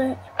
bit.